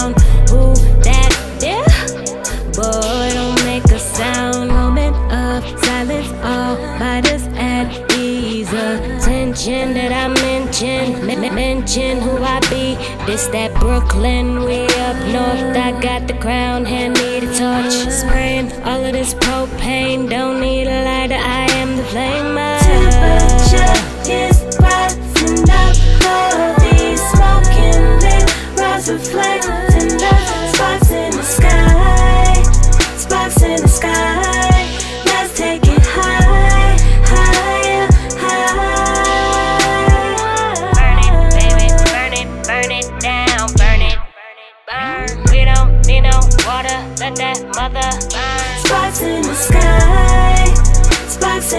down. Ooh, that there. Boy, don't make a sound. Moment of silence, all bodies at ease. Attention that I mentioned. mention who I be. This that Brooklyn, we up north. I got the crown, hand me the torch. Spraying all of this propane, don't need a lighter. I am the flame.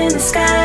In the sky.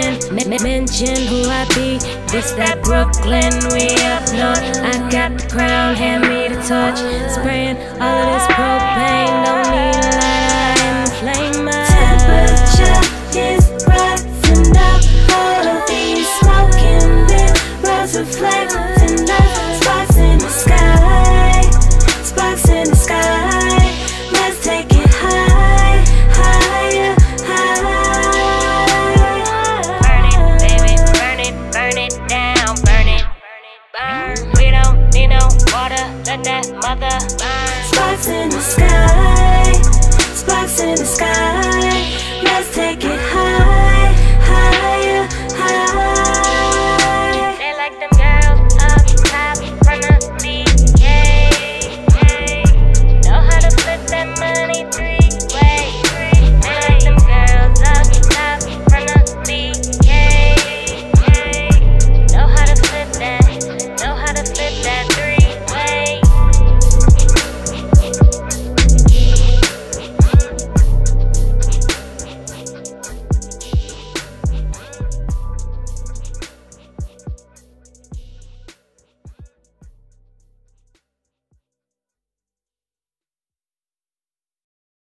Mention? M- mention who I be? This that Brooklyn, we up north. I got the crown, hand me the torch. Spraying all of this propane, let that mother in the sky, sparks in the sky.